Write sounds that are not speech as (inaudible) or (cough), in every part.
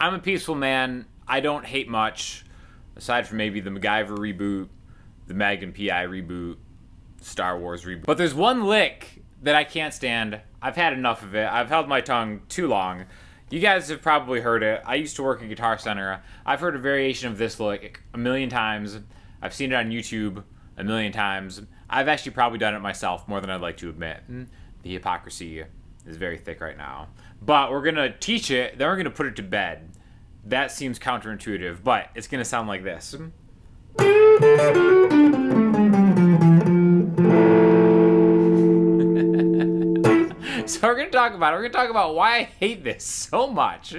I'm a peaceful man. I don't hate much, aside from maybe the MacGyver reboot, the Magnum PI reboot, Star Wars reboot. But there's one lick that I can't stand. I've had enough of it. I've held my tongue too long. You guys have probably heard it. I used to work at Guitar Center. I've heard a variation of this lick a million times. I've seen it on YouTube a million times. I've actually probably done it myself more than I'd like to admit. Hmm. The hypocrisy is very thick right now. But we're going to teach it, then we're going to put it to bed. That seems counterintuitive, but it's going to sound like this. (laughs) so we're going to talk about it. We're going to talk about why I hate this so much.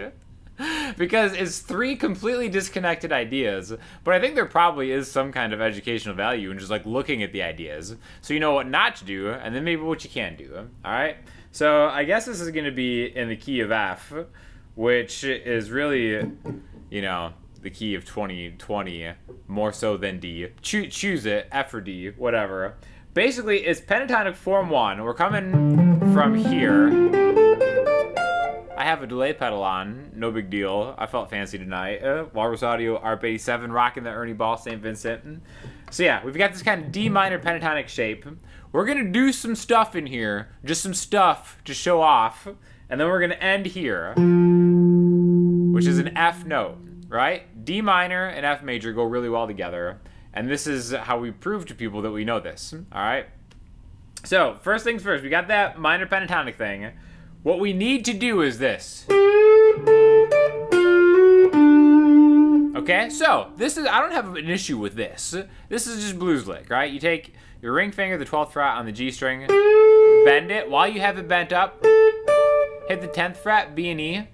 because it's three completely disconnected ideas, but I think there probably is some kind of educational value in just like looking at the ideas so you know what not to do and then maybe what you can do. All right? So I guess this is going to be in the key of F, which is really, you know, the key of 2020 more so than D. Cho- choose it, F or D, whatever. Basically, it's pentatonic form 1. We're coming from here. I have a delay pedal on, no big deal. I felt fancy tonight. Uh, Walrus Audio ARP87 rocking the Ernie Ball St. Vincent. So yeah, we've got this kind of D minor pentatonic shape. We're gonna do some stuff in here, just some stuff to show off, and then we're gonna end here, which is an mm. F note, right? D minor and F major go really well together, and this is how we prove to people that we know this, all right? So, first things first, we got that minor pentatonic thing. What we need to do is this. Okay, so this is, I don't have an issue with this. This is just blues lick, right? You take your ring finger, the 12th fret on the G string, bend it while you have it bent up, hit the 10th fret, B and E,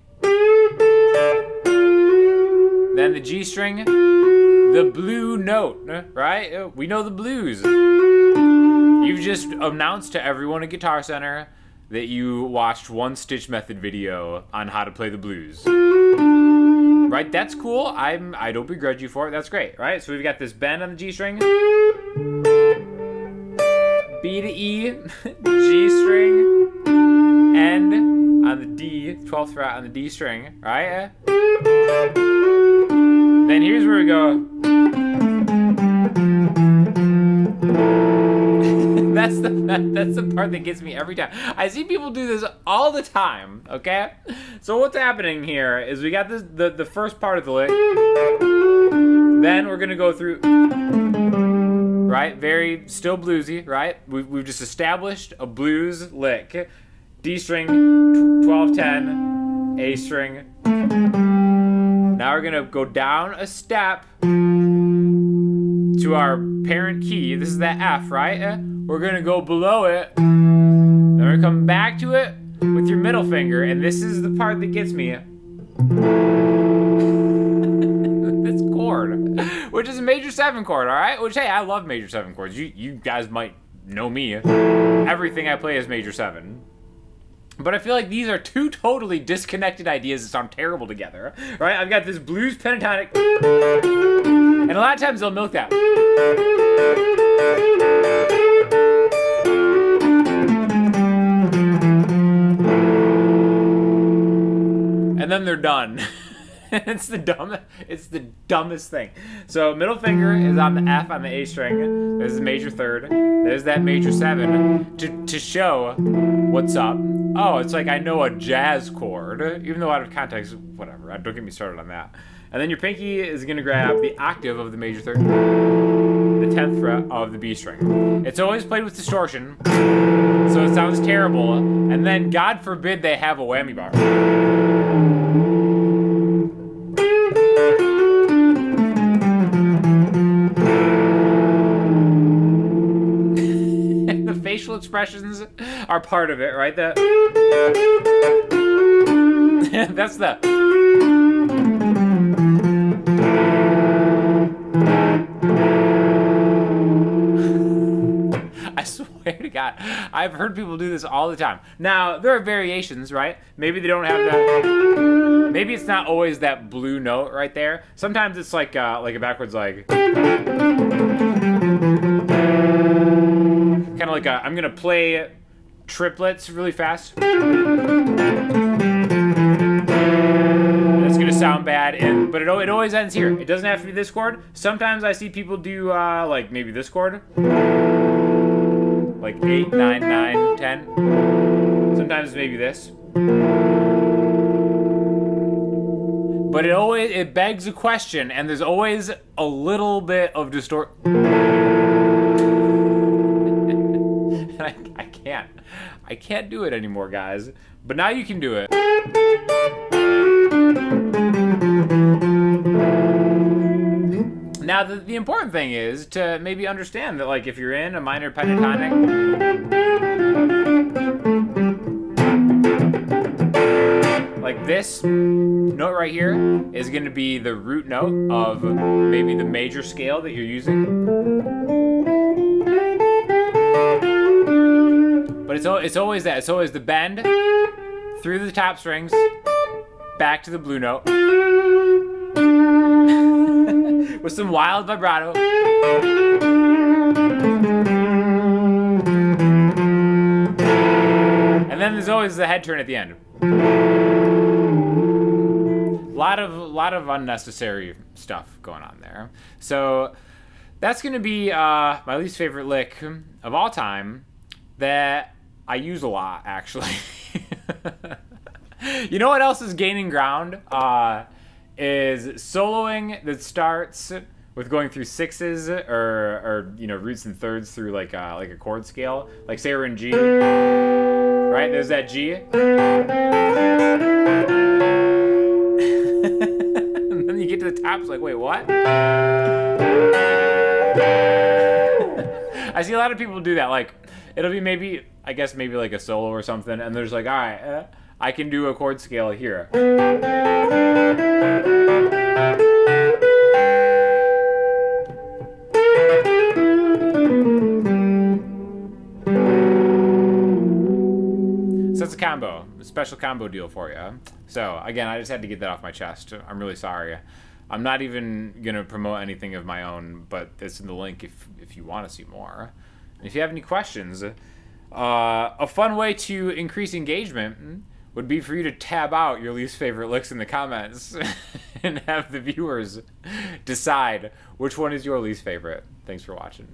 then the G string, the blue note, right? We know the blues. You've just announced to everyone at Guitar Center that you watched one Stitch Method video on how to play the blues. Right? That's cool. I'm I don't begrudge you for it. That's great, right? So we've got this bend on the G string. B to E, (laughs) G string, end on the D, 12th fret on the D string, right? Then here's where we go. (laughs) that's the that, that's the part that gets me every time. I see people do this all the time. Okay, so what's happening here is we got this the the first part of the lick. Then we're gonna go through. Right, very still bluesy. Right, we've we've just established a blues lick. D string, 12 10, A string. Now we're gonna go down a step to our parent key. This is that F, right? Uh, we're gonna go below it. Then we're gonna come back to it with your middle finger, and this is the part that gets me. (laughs) this chord, which is a major seven chord, all right? Which hey, I love major seven chords. You you guys might know me. Everything I play is major seven. But I feel like these are two totally disconnected ideas that sound terrible together, right? I've got this blues pentatonic, and a lot of times they'll milk that. And then they're done. (laughs) it's the dumb it's the dumbest thing. So middle finger is on the F on the A string. There's the major third. There's that major seven to, to show what's up. Oh, it's like I know a jazz chord, even though out of context, whatever. Uh, don't get me started on that. And then your pinky is gonna grab the octave of the major third, the tenth fret of the B string. It's always played with distortion, so it sounds terrible. And then, God forbid, they have a whammy bar. Expressions are part of it, right? The (laughs) that's the (laughs) I swear to God, I've heard people do this all the time. Now there are variations, right? Maybe they don't have that. Maybe it's not always that blue note right there. Sometimes it's like uh, like a backwards like. Like a, I'm gonna play triplets really fast. It's gonna sound bad, and but it, it always ends here. It doesn't have to be this chord. Sometimes I see people do uh, like maybe this chord, like eight, nine, nine, ten. Sometimes maybe this. But it always it begs a question, and there's always a little bit of distort. I can't do it anymore, guys. But now you can do it. Now, the, the important thing is to maybe understand that, like, if you're in a minor pentatonic, like this note right here is going to be the root note of maybe the major scale that you're using. But it's, it's always that. It's always the bend through the top strings, back to the blue note. (laughs) with some wild vibrato. And then there's always the head turn at the end. A lot of lot of unnecessary stuff going on there. So that's gonna be uh, my least favorite lick of all time that I use a lot actually. (laughs) you know what else is gaining ground? Uh, is soloing that starts with going through sixes or, or you know roots and thirds through like a, like a chord scale. Like say we're in G, right? There's that G. (laughs) and then you get to the top, it's like, wait, what? (laughs) I see a lot of people do that. Like, it'll be maybe, I guess maybe like a solo or something, and there's like, all right, uh, I can do a chord scale here. So it's a combo, a special combo deal for you. So again, I just had to get that off my chest. I'm really sorry. I'm not even gonna promote anything of my own, but it's in the link if if you want to see more. If you have any questions, uh, a fun way to increase engagement would be for you to tab out your least favorite licks in the comments (laughs) and have the viewers decide which one is your least favorite. Thanks for watching.